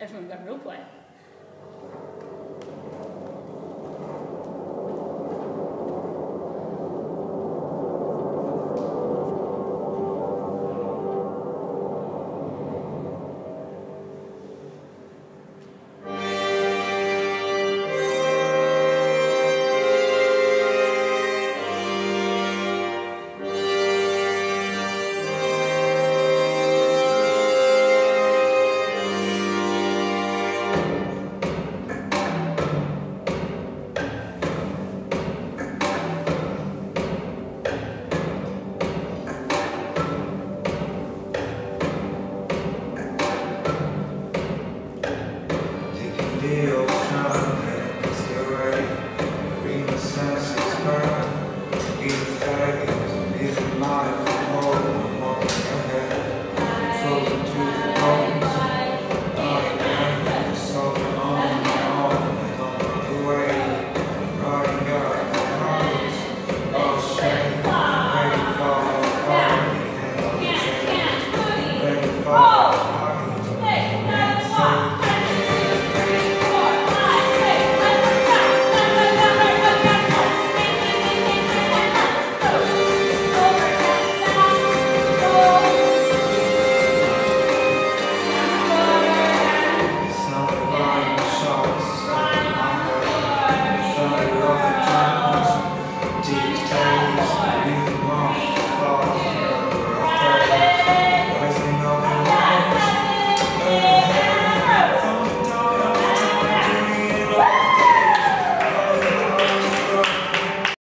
Everyone got real quiet. deal.